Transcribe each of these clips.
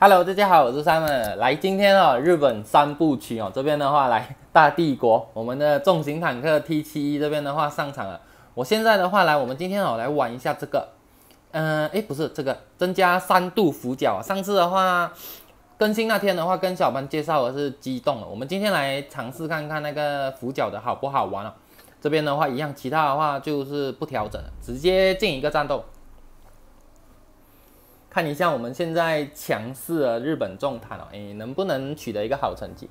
Hello，大家好，我是 Simon。来，今天哦，日本三部曲哦，这边的话来大帝国，我们的重型坦克 T71 这边的话上场了。我现在的话来，我们今天哦来玩一下这个，嗯，哎，不是这个，增加三度俯角。上次的话更新那天的话，跟小班介绍的是机动了。我们今天来尝试看看那个俯角的好不好玩哦。这边的话一样，其他的话就是不调整，直接进一个战斗。看一下我们现在强势的日本重坦哦，哎，能不能取得一个好成绩？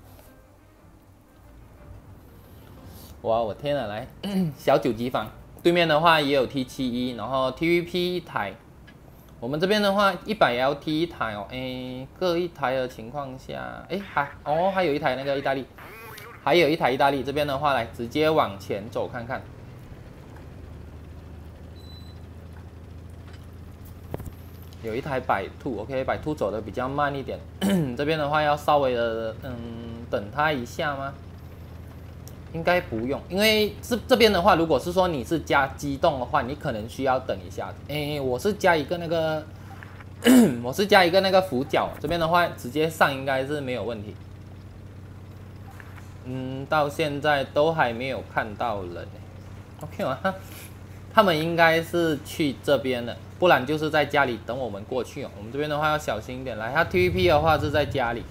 哇，我天啊！来 小九级房对面的话也有 T 七一，然后 TVP 一台，我们这边的话一百 LT 一台哦，哎，各一台的情况下，哎还哦还有一台那个意大利，还有一台意大利这边的话来直接往前走看看。有一台百兔，OK，百兔走的比较慢一点，这边的话要稍微的，嗯，等它一下吗？应该不用，因为这这边的话，如果是说你是加机动的话，你可能需要等一下。哎，我是加一个那个，我是加一个那个俯角，这边的话直接上应该是没有问题。嗯，到现在都还没有看到人，OK 吗？他们应该是去这边了，不然就是在家里等我们过去哦。我们这边的话要小心一点。来，他 TVP 的话是在家里，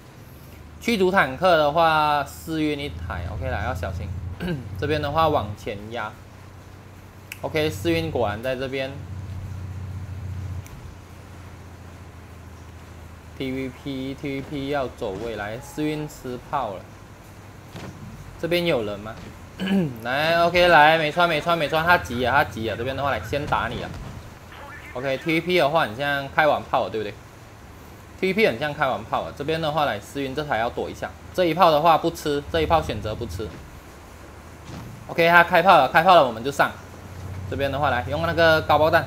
驱逐坦克的话四运一台，OK，来要小心。这边的话往前压，OK，四运果然在这边。TVP，TVP 要走位，来四运吃炮了。这边有人吗？来，OK，来，没穿，没穿，没穿，他急啊，他急啊，这边的话来先打你啊。OK，TVP 的话很像开完炮了，对不对？TVP 很像开完炮了，这边的话来思云这台要躲一下，这一炮的话不吃，这一炮选择不吃。OK，他开炮了，开炮了，我们就上。这边的话来用那个高爆弹，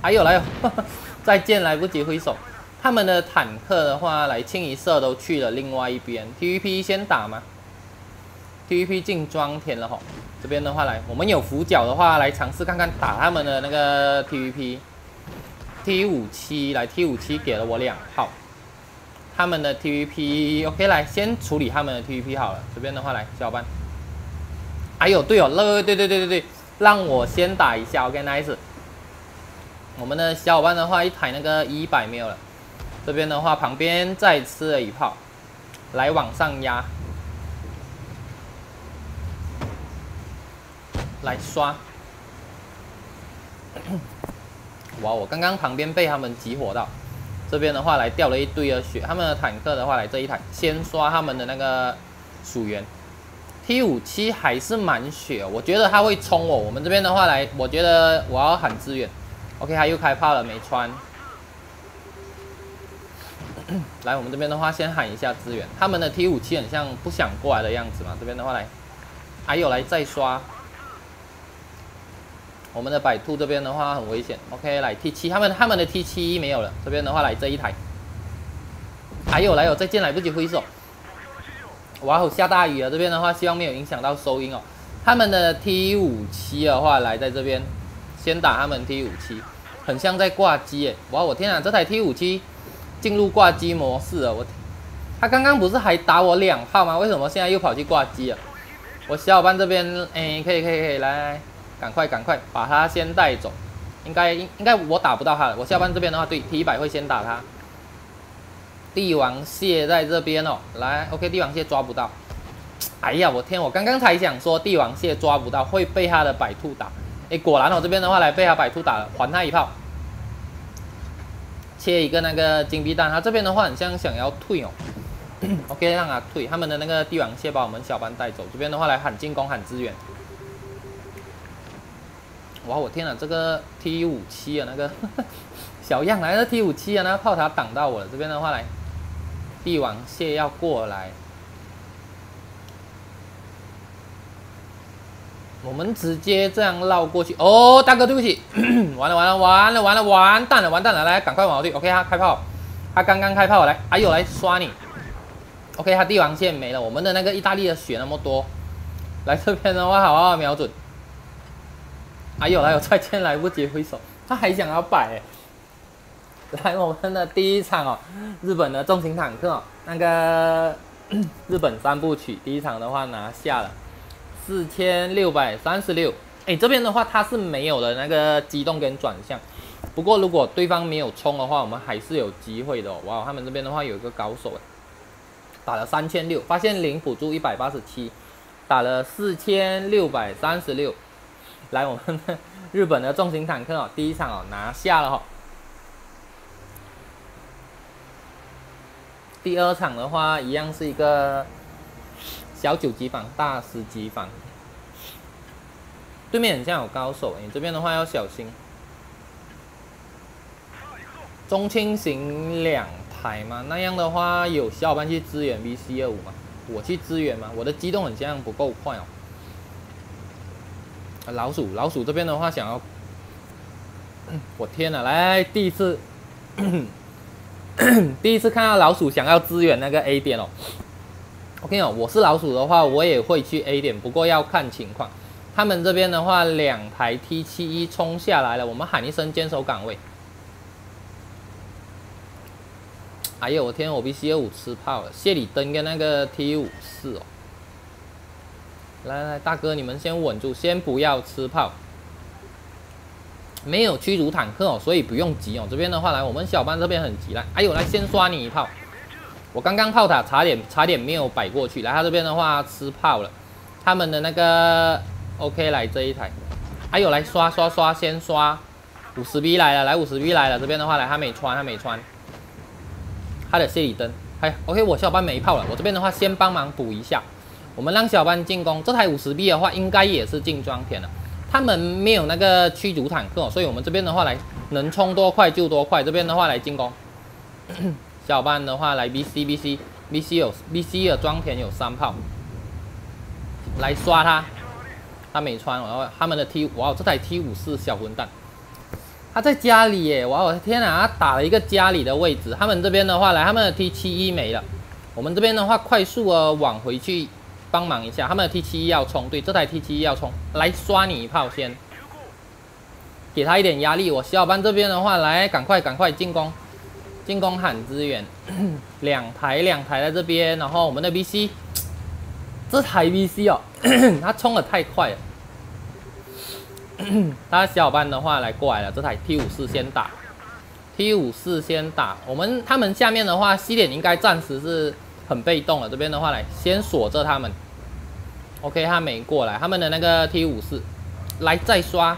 还有来，再见，来不及挥手。他们的坦克的话来清一色都去了另外一边，TVP 先打吗？TVP 进装填了吼，这边的话来，我们有俯角的话来尝试看看打他们的那个 TVP T 五七来 T 五七给了我两炮，他们的 TVP OK 来先处理他们的 TVP 好了，这边的话来小伙伴，哎呦对哦，乐对对对对对，让我先打一下 OK nice，我们的小伙伴的话一台那个一百没有了，这边的话旁边再吃了一炮，来往上压。来刷！哇，我刚刚旁边被他们集火到，这边的话来掉了一堆的血。他们的坦克的话来这一台，先刷他们的那个鼠员。T 五七还是满血，我觉得他会冲我。我们这边的话来，我觉得我要喊支援。OK，他又开炮了，没穿。来，我们这边的话先喊一下支援。他们的 T 五七很像不想过来的样子嘛。这边的话来，还有来再刷。我们的百兔这边的话很危险，OK，来 T 七，他们他们的 T 七没有了，这边的话来这一台，还有来有再见来不及挥手，哇哦下大雨了，这边的话希望没有影响到收音哦。他们的 T 五七的话来在这边，先打他们 T 五七，很像在挂机诶，哇我天啊，这台 T 五七进入挂机模式了，我他刚刚不是还打我两炮吗？为什么现在又跑去挂机了？我小伙伴这边哎可以可以可以来来来。赶快赶快把他先带走，应该应应该我打不到他了。我下班这边的话，对 T 一百会先打他。帝王蟹在这边哦，来 OK，帝王蟹抓不到。哎呀，我天，我刚刚才想说帝王蟹抓不到会被他的百兔打，哎，果然哦这边的话来被他百兔打了，还他一炮。切一个那个金币弹，他这边的话很像想要退哦。OK，让他退，他们的那个帝王蟹把我们小班带走，这边的话来喊进攻喊支援。哇，我天呐，这个 T 五七啊，那个 小样来的 T 五七啊，那个炮塔挡到我了。这边的话来，帝王蟹要过来，我们直接这样绕过去。哦，大哥，对不起，完了完了完了完了完蛋了完蛋了，来，赶快往后退。OK，他开炮，他刚刚开炮，来，哎呦来刷你。OK，他帝王蟹没了，我们的那个意大利的血那么多，来这边的话好好瞄准。还有还有，再见来不及挥手，他还想要摆，来我们的第一场哦，日本的重型坦克哦，那个 日本三部曲第一场的话拿下了四千六百三十六。哎，这边的话它是没有了那个机动跟转向，不过如果对方没有冲的话，我们还是有机会的。哇，他们这边的话有一个高手哎，打了三千六，发现零辅助一百八十七，打了四千六百三十六。来，我们日本的重型坦克哦，第一场哦拿下了哈。第二场的话，一样是一个小九级房、大十级房。对面很像有高手，你这边的话要小心。中轻型两台嘛，那样的话有小伙伴去支援 VC 二五吗？我去支援吗？我的机动很像不够快哦。老鼠，老鼠这边的话想要，我天哪！来第一次，第一次看到老鼠想要支援那个 A 点哦。OK 哦，我是老鼠的话，我也会去 A 点，不过要看情况。他们这边的话，两台 T 七一冲下来了，我们喊一声坚守岗位。哎呦我天，我 B C 二五吃炮了，谢里登跟那个 T 五四哦。来来，大哥，你们先稳住，先不要吃炮。没有驱逐坦克哦，所以不用急哦。这边的话，来，我们小班这边很急了。哎呦，来先刷你一炮。我刚刚炮塔差点差点没有摆过去。来，他这边的话吃炮了。他们的那个 OK 来这一台。哎呦，来刷刷刷，先刷。五十 B 来了，来五十 B 来了。这边的话，来他没穿，他没穿。他的谢里登。哎，OK，我小班没炮了。我这边的话，先帮忙补一下。我们让小班进攻这台五十 B 的话，应该也是进装填了。他们没有那个驱逐坦克，所以我们这边的话来能冲多快就多快。这边的话来进攻，小班的话来 B C B C B C 有 B C 的装填有三炮，来刷他。他没穿，然后他们的 T 哇，这台 T 五是小混蛋，他在家里耶！哇，我的天哪，他打了一个家里的位置。他们这边的话来，他们的 T 七一没了。我们这边的话快速的往回去。帮忙一下，他们的 T 七要冲，对，这台 T 七要冲，来刷你一炮先，给他一点压力。我小伙伴这边的话，来，赶快赶快进攻，进攻喊支援，两台两台在这边，然后我们的 VC，这台 VC 哦，他冲的太快了，他小伙伴的话来过来了，这台 T 五四先打，T 五四先打，我们他们下面的话，C 点应该暂时是很被动了，这边的话来先锁着他们。OK，他没过来，他们的那个 T 五四，来再刷，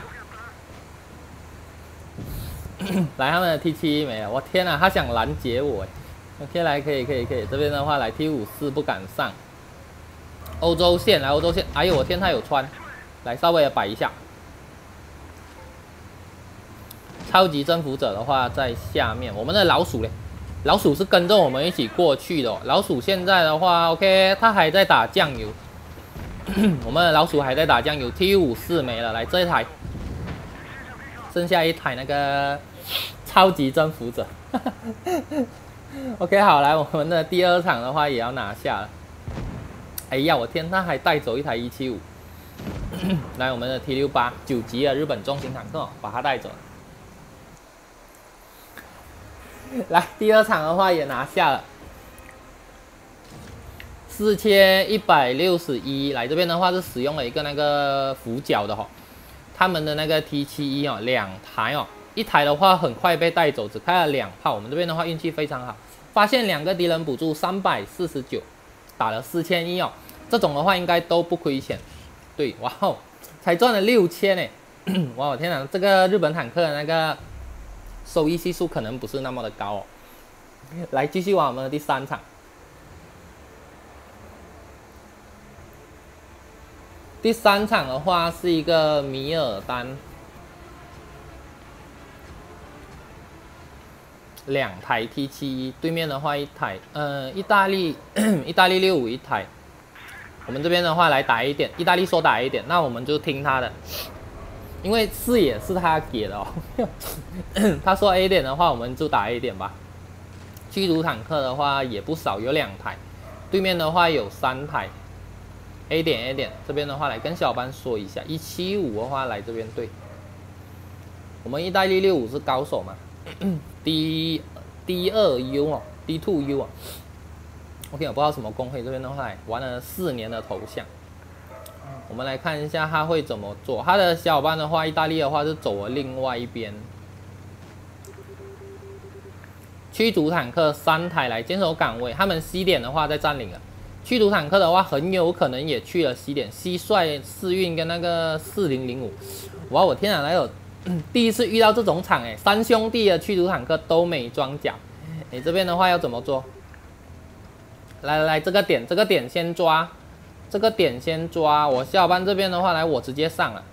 来他们的 T 七没了，我天哪，他想拦截我，OK，来可以可以可以，这边的话来 T 五四不敢上，欧洲线来欧洲线，哎呦我天，他有穿，来稍微的摆一下，超级征服者的话在下面，我们的老鼠嘞，老鼠是跟着我们一起过去的，老鼠现在的话 OK，他还在打酱油。我们的老鼠还在打酱油，T 五四没了，来这一台，剩下一台那个超级征服者。OK，好，来我们的第二场的话也要拿下了。哎呀，我天，他还带走一台一七五。来我们的 T 六八九级的日本重型坦克，把它带走。来第二场的话也拿下了。四千一百六十一，来这边的话是使用了一个那个俯角的哈，他们的那个 T 七一哦，两台哦，一台的话很快被带走，只开了两炮。我们这边的话运气非常好，发现两个敌人补助三百四十九，打了四千一哦，这种的话应该都不亏钱。对，哇哦，才赚了六千呢，哇我天哪，这个日本坦克的那个收益系数可能不是那么的高哦。来继续往我们的第三场。第三场的话是一个米尔丹，两台 T 七，对面的话一台，呃，意大利 意大利六五一台，我们这边的话来打一点，意大利说打一点，那我们就听他的，因为视野是他给的哦，他说 A 点的话，我们就打 A 点吧。驱逐坦克的话也不少，有两台，对面的话有三台。A 点 A 点这边的话，来跟小班说一下，一七五的话来这边对。我们意大利六五是高手嘛？D D 二 U 哦，D two U 啊。OK，我不知道什么工会这边的话，玩了四年的头像。我们来看一下他会怎么做。他的小伙伴的话，意大利的话是走了另外一边。驱逐坦克三台来坚守岗位，他们 C 点的话在占领了。驱逐坦克的话很有可能也去了西点。蟋蟀四运跟那个四零零五，哇，我天啊，来有第一次遇到这种场哎，三兄弟的驱逐坦克都没装甲。你这边的话要怎么做？来来来，这个点这个点先抓，这个点先抓。我小伙伴这边的话来，我直接上了。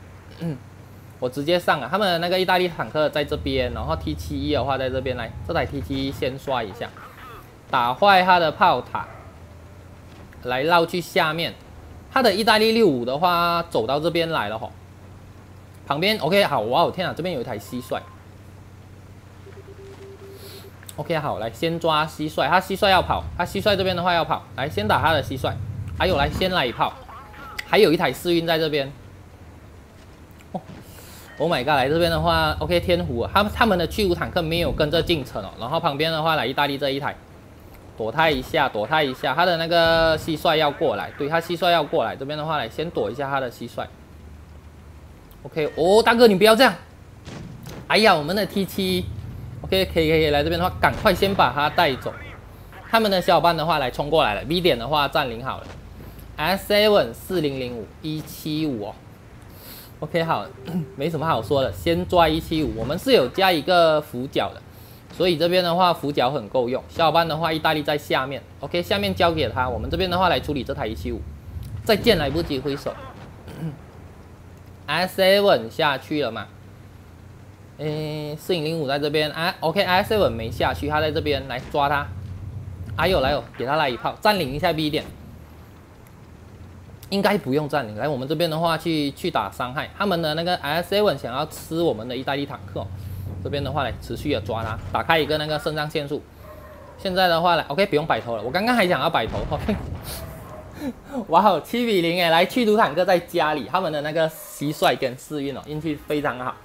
我直接上了，他们那个意大利坦克在这边，然后 T 七一的话在这边来，这台 T 七一先刷一下，打坏他的炮塔，来绕去下面，他的意大利六五的话走到这边来了吼，旁边 OK 好，哇我天啊，这边有一台蟋蟀，OK 好，来先抓蟋蟀，他蟋蟀要跑，他蟋蟀这边的话要跑，来先打他的蟋蟀，还有来先来一炮，还有一台四运在这边。Oh my god！来这边的话，OK，天湖，他他们的驱逐坦克没有跟着进城哦。然后旁边的话来意大利这一台，躲他一下，躲他一下，他的那个蟋蟀要过来，对他蟋蟀要过来，这边的话来先躲一下他的蟋蟀。OK，哦，大哥你不要这样。哎呀，我们的 T 七，OK，可以可以来这边的话，赶快先把他带走。他们的小伙伴的话来冲过来了，B 点的话占领好了，S seven 四零零五一七五哦。OK，好，没什么好说的，先抓一七五。我们是有加一个俯角的，所以这边的话俯角很够用。小伙伴的话，意大利在下面，OK，下面交给他。我们这边的话来处理这台一七五。再见，来不及挥手。S seven 下去了嘛？诶，四零零五在这边啊，OK，S seven 没下去，他在这边来抓他。哎呦，来哦，给他来一炮，占领一下 B 点。应该不用占领，来我们这边的话去去打伤害，他们的那个 S seven 想要吃我们的意大利坦克，这边的话呢持续的抓他，打开一个那个肾上腺素。现在的话呢，OK 不用摆头了，我刚刚还想要摆头，OK。哇哦，七比零哎，来驱逐坦克在家里，他们的那个蟋蟀跟四运哦，运气非常好。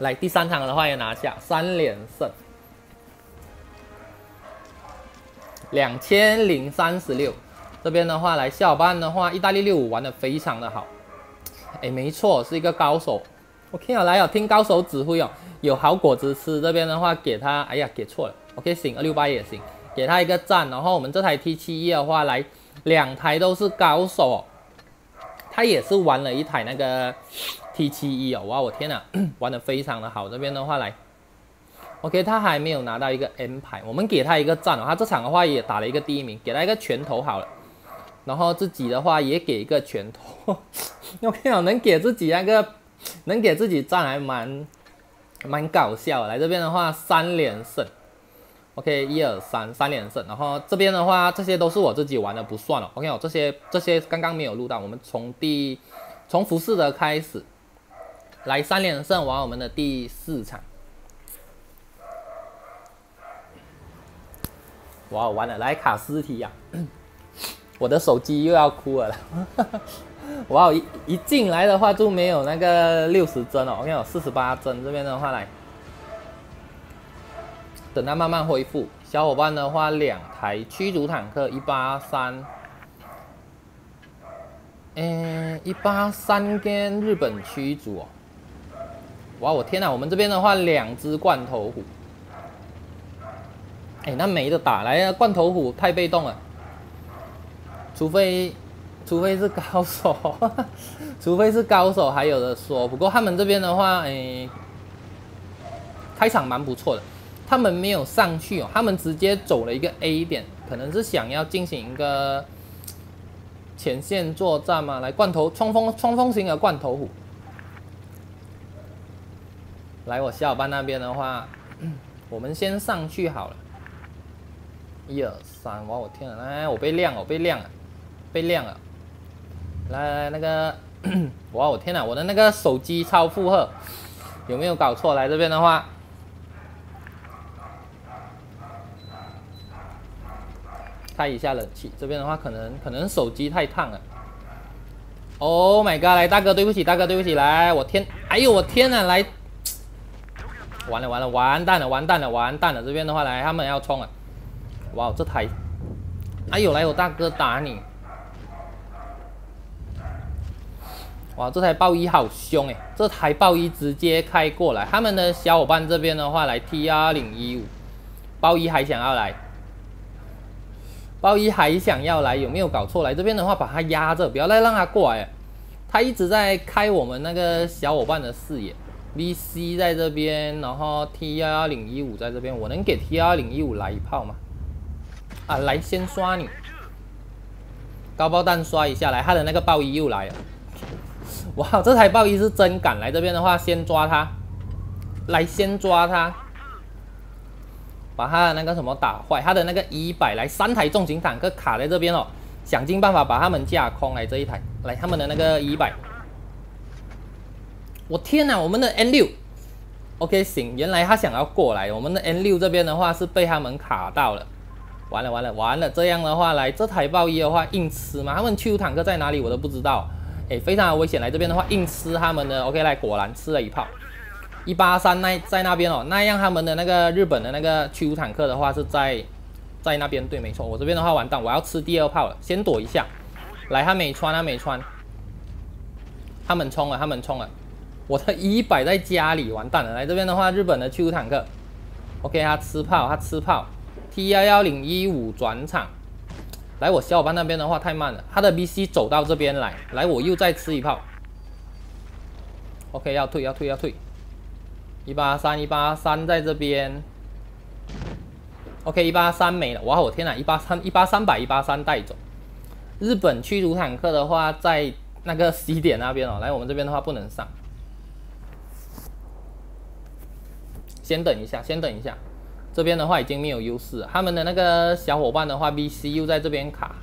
来第三场的话也拿下三连胜，两千零三十六。这边的话，来小伙伴的话，意大利六五玩的非常的好，哎，没错，是一个高手。OK 啊，来哦，听高手指挥哦，有好果子吃。这边的话，给他，哎呀，给错了。OK，行，二六八也行，给他一个赞。然后我们这台 T 七一的话，来两台都是高手哦，他也是玩了一台那个 T 七一哦，哇，我天哪，玩的非常的好。这边的话来，OK，他还没有拿到一个 M 牌，我们给他一个赞哦，他这场的话也打了一个第一名，给他一个拳头好了。然后自己的话也给一个拳头，我跟你讲，能给自己那个，能给自己赞还蛮蛮搞笑。来这边的话三连胜，OK，一二三三连胜。然后这边的话这些都是我自己玩的，不算了。OK，这些这些刚刚没有录到，我们从第从服饰的开始来三连胜玩我们的第四场。哇，完了，来卡尸体呀！我的手机又要哭了，哇！一一进来的话就没有那个六十帧哦，我看有四十八帧。这边的话来，等它慢慢恢复。小伙伴的话，两台驱逐坦克一八三，嗯，一八三跟日本驱逐哦。哇！我天哪，我们这边的话两只罐头虎，哎，那没得打来啊！罐头虎太被动了。除非，除非是高手，除非是高手，还有的说。不过他们这边的话，诶，开场蛮不错的。他们没有上去哦，他们直接走了一个 A 点，可能是想要进行一个前线作战嘛。来，罐头冲锋，冲锋型的罐头虎。来，我小伙伴那边的话，我们先上去好了。一二三，哇，我天啊！哎，我被亮了，我被亮了。被亮了，来来那个，哇我天哪，我的那个手机超负荷，有没有搞错？来这边的话，开一下冷气。这边的话，可能可能手机太烫了。Oh my god！来大哥，对不起，大哥，对不起。来，我天，哎呦我天哪，来，完了完了，完蛋了，完蛋了，完蛋了！这边的话来，他们要冲了。哇，这台，哎呦，来我大哥打你！哇，这台豹一好凶哎！这台豹一直接开过来，他们的小伙伴这边的话来 T 二零一五，豹一还想要来，豹一还想要来，有没有搞错？来这边的话把他压着，不要再让他过来。他一直在开我们那个小伙伴的视野。VC 在这边，然后 T 幺幺零一五在这边，我能给 T 幺幺零一五来一炮吗？啊，来先刷你，高爆弹刷一下来，他的那个暴衣又来了，哇，这台暴衣是真敢来这边的话，先抓他，来先抓他，把他的那个什么打坏，他的那个一百来三台重型坦克卡在这边哦，想尽办法把他们架空来这一台，来他们的那个一百。我天哪，我们的 N 六，OK 行，原来他想要过来，我们的 N 六这边的话是被他们卡到了，完了完了完了，这样的话来这台豹一的话硬吃嘛，他们 Q 坦克在哪里我都不知道，哎，非常的危险，来这边的话硬吃他们的，OK 来果然吃了一炮，一八三那在那边哦，那样他们的那个日本的那个驱逐坦克的话是在在那边，对，没错，我这边的话完蛋，我要吃第二炮了，先躲一下，来他没穿他没穿，他们冲了他们冲了。我的一摆在家里，完蛋了！来这边的话，日本的驱逐坦克，OK，他吃炮，他吃炮，T 幺幺零一五转场，来我小伙伴那边的话太慢了，他的 BC 走到这边来，来我又再吃一炮，OK，要退要退要退，一八三一八三在这边，OK，一八三没了，哇，我天哪，一八三一八三百一八三带走，日本驱逐坦克的话在那个 C 点那边哦，来我们这边的话不能上。先等一下，先等一下，这边的话已经没有优势，他们的那个小伙伴的话，VC 又在这边卡。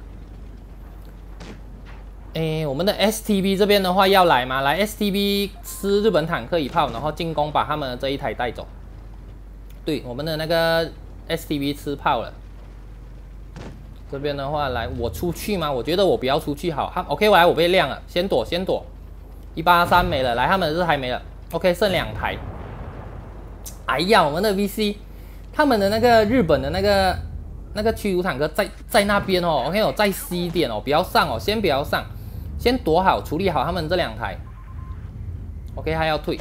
哎，我们的 STB 这边的话要来吗？来，STB 吃日本坦克一炮，然后进攻把他们的这一台带走。对，我们的那个 STB 吃炮了。这边的话来，我出去吗？我觉得我不要出去好。哈，OK，我来，我被亮了，先躲，先躲。一八三没了，来，他们这台没了。OK，剩两台。哎呀，我们的 VC，他们的那个日本的那个那个驱逐坦克在在那边哦，OK 哦，在 C 点哦，不要上哦，先不要上，先躲好，处理好他们这两台。OK，他要退，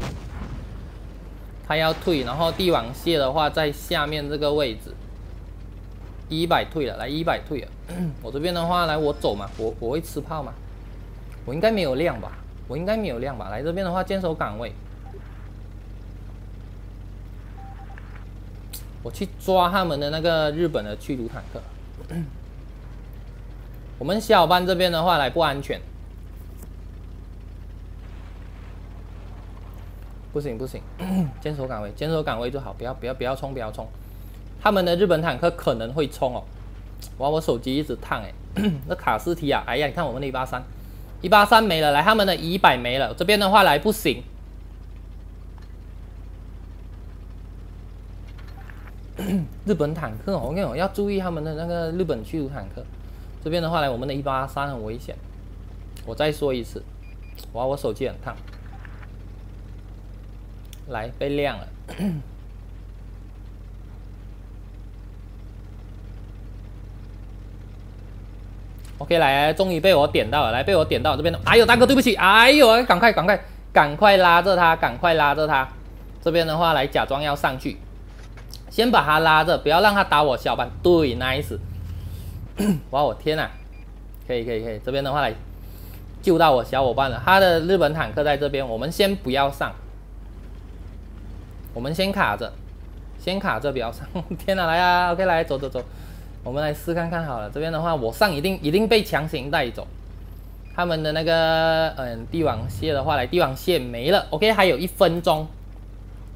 他要退，然后帝王蟹的话在下面这个位置，一百退了，来一百退了。我这边的话，来我走嘛，我我会吃炮吗？我应该没有亮吧？我应该没有亮吧？来这边的话，坚守岗位。我去抓他们的那个日本的驱逐坦克。我们小伙伴这边的话来不安全，不行不行，坚守岗位，坚守岗位就好，不要不要不要冲不要冲。他们的日本坦克可能会冲哦。哇，我手机一直烫哎，那卡斯提亚，哎呀，你看我们的一八三，一八三没了，来他们的一百没了，这边的话来不行。日本坦克，我跟你讲，要注意他们的那个日本驱逐坦克。这边的话，呢我们的一八三很危险。我再说一次，哇，我手机很烫。来，被亮了。OK，来，终于被我点到了，来被我点到这边的。哎呦，大哥，对不起，哎呦，赶快，赶快，赶快拉着他，赶快拉着他。这边的话，来假装要上去。先把他拉着，不要让他打我小伙伴。对，nice。哇，我天呐，可以可以可以，这边的话来救到我小伙伴了。他的日本坦克在这边，我们先不要上，我们先卡着，先卡着不要上。天呐，来啊，OK，来走走走，我们来试看看好了。这边的话，我上一定一定被强行带走。他们的那个嗯帝王蟹的话，来帝王蟹没了。OK，还有一分钟，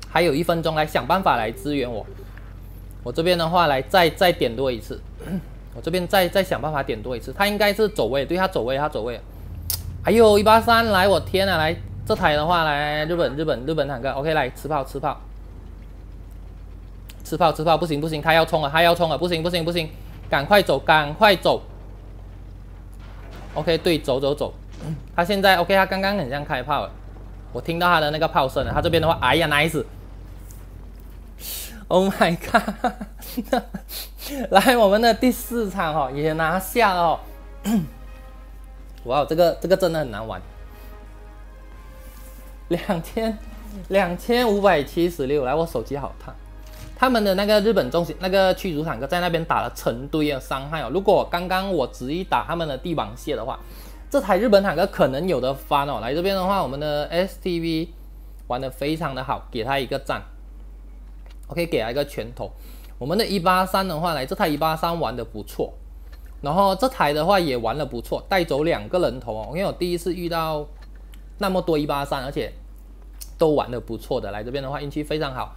还有一分钟，来想办法来支援我。我这边的话，来再再点多一次。我这边再再想办法点多一次。他应该是走位，对他走位，他走位。还有，一八三来，我天啊，来这台的话，来日本日本日本坦克，OK，来吃炮吃炮，吃炮吃炮，不行不行，他要冲了，他要冲了，不行不行不行，赶快走赶快走。OK，对，走走走。他现在 OK，他刚刚很像开炮了，我听到他的那个炮声了。他这边的话，哎呀，nice。Oh my god！来，我们的第四场哦，也拿下哦。哇，这个这个真的很难玩。两千两千五百七十六，来，我手机好烫。他们的那个日本中心那个驱逐坦克在那边打了成堆的伤害哦。如果刚刚我执意打他们的帝王蟹的话，这台日本坦克可能有的翻哦。来这边的话，我们的 STV 玩的非常的好，给他一个赞。OK，给他一个拳头。我们的一八三的话，来这台一八三玩的不错，然后这台的话也玩的不错，带走两个人头哦。因为我第一次遇到那么多一八三，而且都玩的不错的。来这边的话，运气非常好。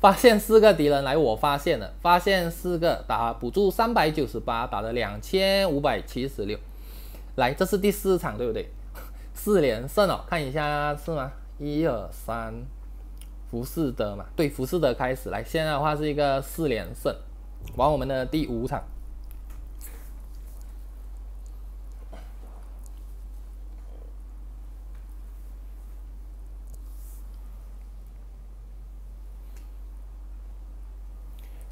发现四个敌人来，我发现了，发现四个打补助三百九十八，打了两千五百七十六。来，这是第四场，对不对？四连胜哦，看一下是吗？一二三，福士德嘛，对，福士德开始来。现在的话是一个四连胜，玩我们的第五场。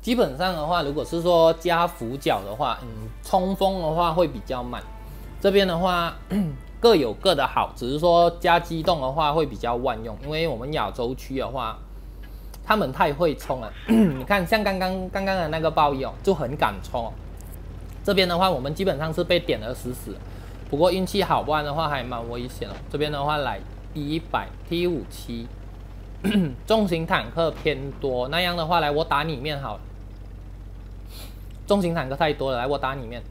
基本上的话，如果是说加俯角的话，嗯，冲锋的话会比较慢。这边的话各有各的好，只是说加机动的话会比较万用，因为我们亚洲区的话，他们太会冲了。你看，像刚刚刚刚的那个暴衣哦，就很敢冲。这边的话，我们基本上是被点的死死，不过运气好，不然的话还蛮危险的。这边的话来一百 T 五七，重型坦克偏多，那样的话来我打里面好。重型坦克太多了，来我打里面。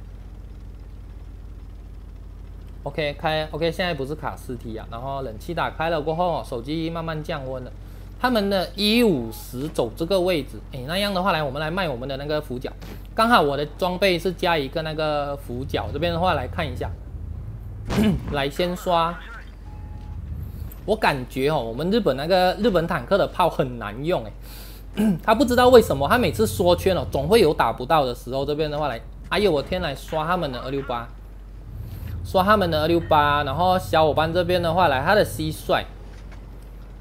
OK，开 OK，现在不是卡四 T 啊，然后冷气打开了过后，手机慢慢降温了。他们的一五十走这个位置，哎，那样的话来，我们来卖我们的那个俯角。刚好我的装备是加一个那个俯角，这边的话来看一下，来先刷。我感觉哦，我们日本那个日本坦克的炮很难用，哎。他不知道为什么，他每次缩圈哦，总会有打不到的时候。这边的话来，哎呦我天，来刷他们的二六八，刷他们的二六八。然后小伙伴这边的话来，他的蟋蟀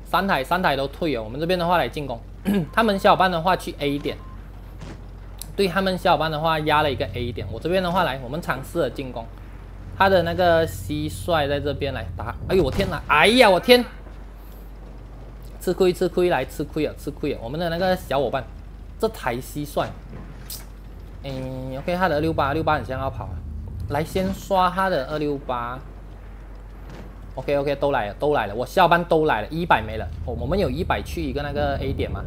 三台三台都退了。我们这边的话来进攻，他们小伙伴的话去 A 点，对他们小伙伴的话压了一个 A 点。我这边的话来，我们尝试了进攻，他的那个蟋蟀在这边来打。哎呦我天哪，哎呀我天！吃亏吃亏来吃亏啊吃亏啊！我们的那个小伙伴，这台蟋蟀，嗯，OK，他的二六八六八很像要跑，来先刷他的二六八，OK OK，都来了都来了，我小伙伴都来了，一百没了，哦，我们有一百去一个那个 A 点嘛，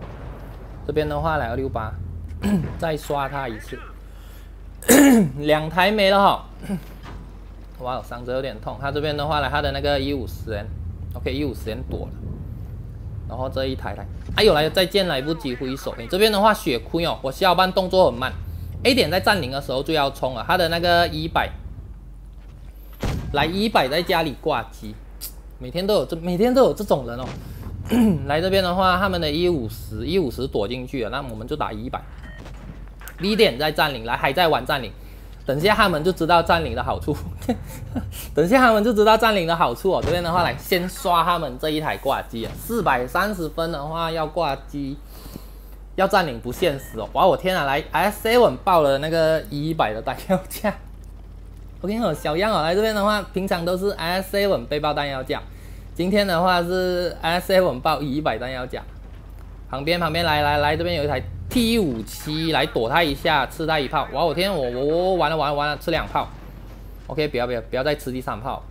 这边的话来二六八，再刷他一次，两台没了哈，哇，嗓子有点痛，他这边的话来他的那个一五十 N，OK，一五十 N 躲了。然后这一台台，哎呦来再见来不及挥手。你这边的话血亏哦，我小伙伴动作很慢。，A 点在占领的时候就要冲了。他的那个一百，来一百在家里挂机，每天都有这每天都有这种人哦。来这边的话，他们的一五十一五十躲进去了，那我们就打一百。B 点在占领，来还在玩占领。等下他们就知道占领的好处，等下他们就知道占领的好处哦。这边的话来先刷他们这一台挂机啊，四百三十分的话要挂机，要占领不现实哦。哇，我天啊，来 S Seven 报了那个一百的弹药价。OK 哦，小样哦，来这边的话平常都是 S Seven 背包弹药价，今天的话是 S Seven 报一百弹药价。旁边旁边来来来，这边有一台。T 五七来躲他一下，吃他一炮。哇！我天，我我我完了完了完了，吃两炮。OK，不要不要不要再吃第三炮。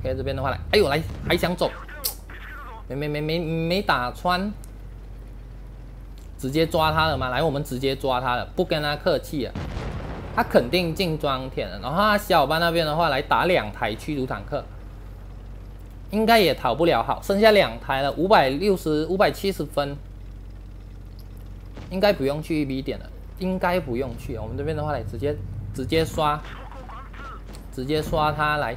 OK，这边的话来，哎呦来还想走，没没没没没打穿，直接抓他了吗？来，我们直接抓他了，不跟他客气了。他肯定进装填了。然后他小伙伴那边的话来打两台驱逐坦克，应该也讨不了好，剩下两台了，五百六十五百七十分。应该不用去 B 点了，应该不用去。我们这边的话来直接直接刷，直接刷他来。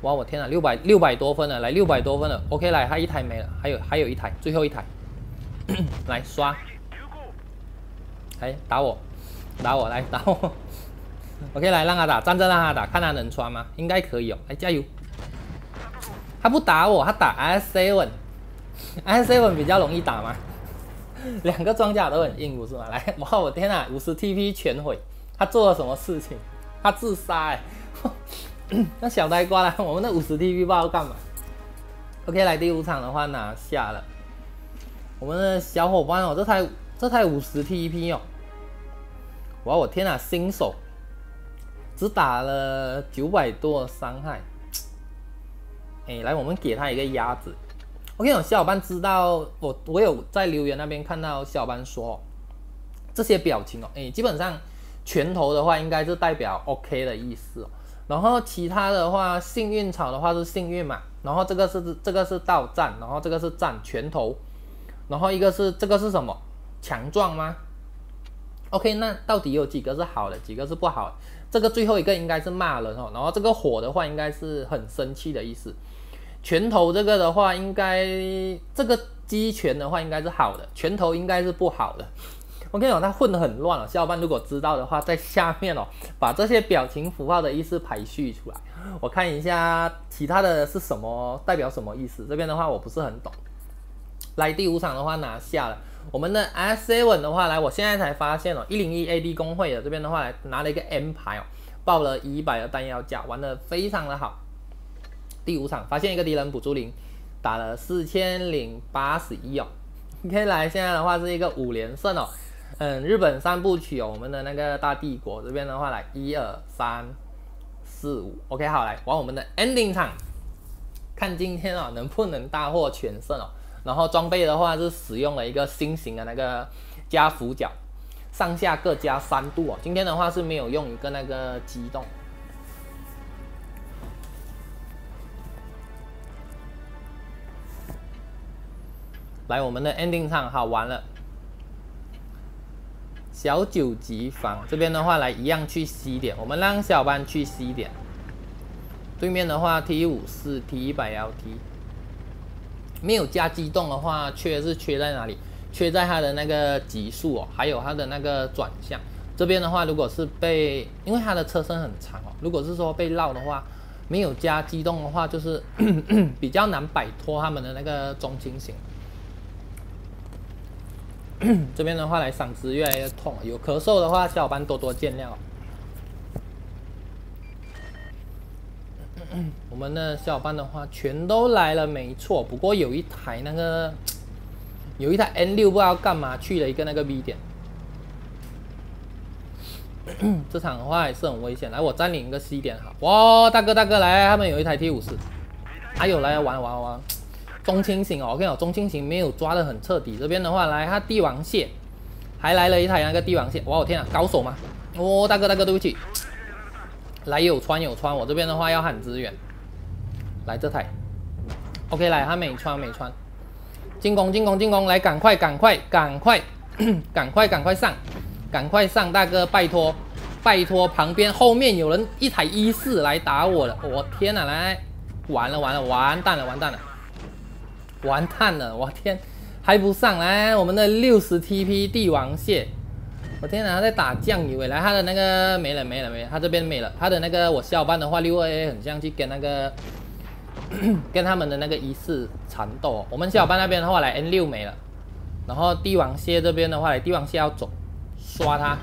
哇，我天啊，六百六百多分了，来六百多分了。OK，来，他一台没了，还有还有一台，最后一台，来刷。哎，打我，打我，来打我。OK，来让他打，站着让他打，看他能穿吗？应该可以哦，来加油。他不打我，他打 S Seven，S Seven 比较容易打吗？两个装甲都很硬，不是吗？来，哇，我天哪，五十 TP 全毁，他做了什么事情？他自杀哎！那小呆瓜来，我们的五十 TP 不知道干嘛？OK，来第五场的话拿下了。我们的小伙伴哦，这台这台五十 TP 哦，哇，我天哪，新手。只打了九百多伤害。哎，来，我们给他一个鸭子。OK，有小伙伴知道我，我有在留言那边看到小伙伴说，这些表情哦，哎，基本上拳头的话应该是代表 OK 的意思哦，然后其他的话，幸运草的话是幸运嘛，然后这个是这个是到站，然后这个是站拳头，然后一个是这个是什么？强壮吗？？OK，那到底有几个是好的，几个是不好？这个最后一个应该是骂人哦，然后这个火的话应该是很生气的意思。拳头这个的话，应该这个鸡拳的话应该是好的，拳头应该是不好的。我跟你讲，他混得很乱哦。小伙伴如果知道的话，在下面哦，把这些表情符号的意思排序出来。我看一下其他的是什么，代表什么意思？这边的话我不是很懂。来第五场的话拿下了，我们的 S7 的话，来我现在才发现哦，一零一 AD 工会的这边的话来拿了一个 M 牌哦，爆了一百的弹药价，玩的非常的好。第五场发现一个敌人补助零，打了四千零八十一哦。OK，来现在的话是一个五连胜哦。嗯，日本三部曲哦，我们的那个大帝国这边的话来一二三四五。OK，好来玩我们的 ending 场，看今天啊能不能大获全胜哦。然后装备的话是使用了一个新型的那个加俯角，上下各加三度哦。今天的话是没有用一个那个机动。来，我们的 ending 唱好完了。小九级房这边的话，来一样去 C 点，我们让小班去 C 点。对面的话，T 五四 T 一百 LT，没有加机动的话，缺是缺在哪里？缺在它的那个极速哦，还有它的那个转向。这边的话，如果是被，因为它的车身很长哦，如果是说被绕的话，没有加机动的话，就是 比较难摆脱他们的那个中轻型。这边的话，来嗓子越来越痛，有咳嗽的话，小伙伴多多见谅。我们的小伙伴的话，全都来了，没错。不过有一台那个，有一台 N 六不知道干嘛去了一个那个 V 点。这场的话也是很危险。来，我占领一个 C 点哈。哇，大哥大哥来，他们有一台 T 五四，还有来玩玩玩。中轻型哦，我跟你讲，中轻型没有抓的很彻底。这边的话，来，他帝王蟹，还来了一台那个帝王蟹。哇，我天啊，高手吗？哦，大哥大哥，对不起。来，有穿有穿，我这边的话要喊支援。来这台，OK，来，他没穿没穿。进攻进攻进攻，来，赶快赶快赶快 赶快赶快上，赶快上，大哥，拜托拜托，旁边后面有人一台一四来打我了，我天哪，来，完了完了完蛋了完蛋了。完蛋了！我天，还不上来！我们的六十 TP 帝王蟹，我天哪，他在打酱油！来，他的那个没了没了没了，他这边没了。他的那个我小伙伴的话，六二 A 很像去跟那个 跟他们的那个一四缠斗。我们小伙伴那边的话来 N 六没了，然后帝王蟹这边的话来帝王蟹要走，刷他，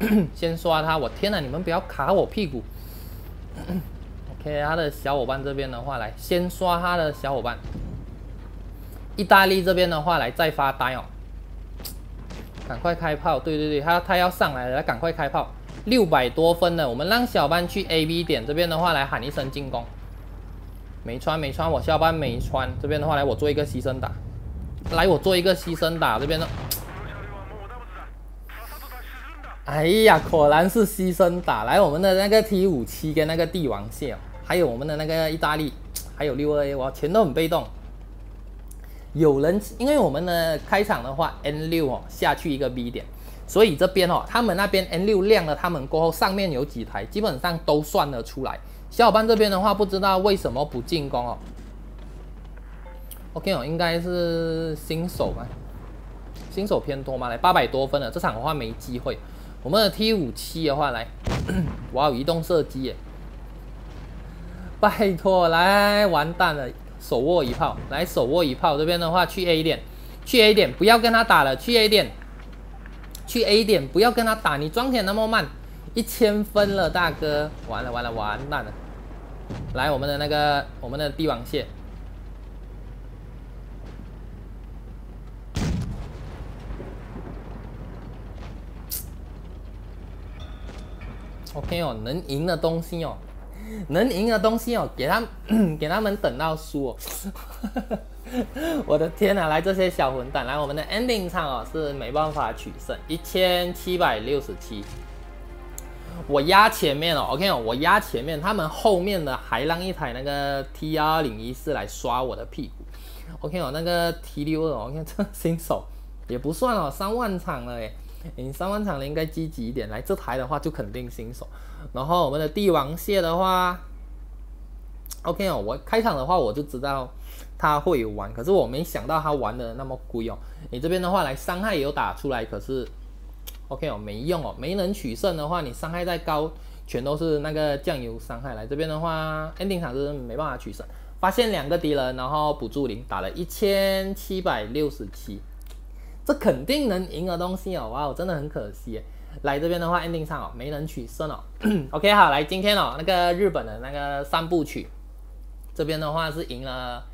先刷他！我天哪，你们不要卡我屁股！OK，他的小伙伴这边的话来先刷他的小伙伴。意大利这边的话，来再发呆哦，赶快开炮！对对对，他他要上来了，来赶快开炮！六百多分了，我们让小班去 A B 点这边的话来喊一声进攻。没穿没穿，我小班没穿。这边的话来，我做一个牺牲打，来我做一个牺牲打这边的。哎呀，果然是牺牲打！来我们的那个 T 五七跟那个帝王蟹，还有我们的那个意大利，还有六二 A，我全都很被动。有人，因为我们的开场的话，N 六哦下去一个 B 点，所以这边哦，他们那边 N 六亮了，他们过后上面有几台，基本上都算得出来。小伙伴这边的话，不知道为什么不进攻哦。OK 哦，应该是新手吧，新手偏多嘛，来八百多分了，这场的话没机会。我们的 T 五七的话来，哇，移动射击耶，拜托来，完蛋了。手握一炮，来手握一炮，这边的话去 A 点，去 A 点，不要跟他打了，去 A 点，去 A 点，不要跟他打，你装填那么慢，一千分了，大哥，完了完了完蛋了，来我们的那个我们的帝王蟹。OK 哦，能赢的东西哦，能赢的东西哦，给他 给他们等到输哦。我的天哪，来这些小混蛋，来我们的 ending 场哦，是没办法取胜，一千七百六十七。我压前面哦，OK 哦，我压前面，他们后面的还让一台那个 T 二零一四来刷我的屁股。OK 哦，那个 T 六二，OK 这新手也不算哦，三万场了诶。你三万场了，应该积极一点。来这台的话，就肯定新手。然后我们的帝王蟹的话，OK 哦，我开场的话我就知道他会玩，可是我没想到他玩的那么贵哦。你这边的话，来伤害有打出来，可是 OK 哦，没用哦，没能取胜的话，你伤害再高，全都是那个酱油伤害。来这边的话，ending 场是没办法取胜。发现两个敌人，然后补助零，打了一千七百六十七。这肯定能赢的东西哦，哇，我真的很可惜。来这边的话，ending 上哦，没能取胜哦。OK，好，来今天哦，那个日本的那个三部曲，这边的话是赢了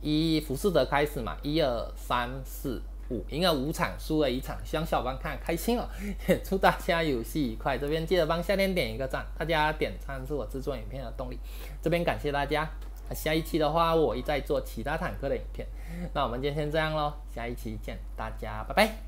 一浮士德开始嘛，一二三四五，赢了五场，输了一场，希望小伙伴看开心哦。也 祝大家游戏愉快。这边记得帮夏天点一个赞，大家点赞是我制作影片的动力。这边感谢大家。下一期的话，我一再做其他坦克的影片。那我们今天先这样喽，下一期见，大家拜拜。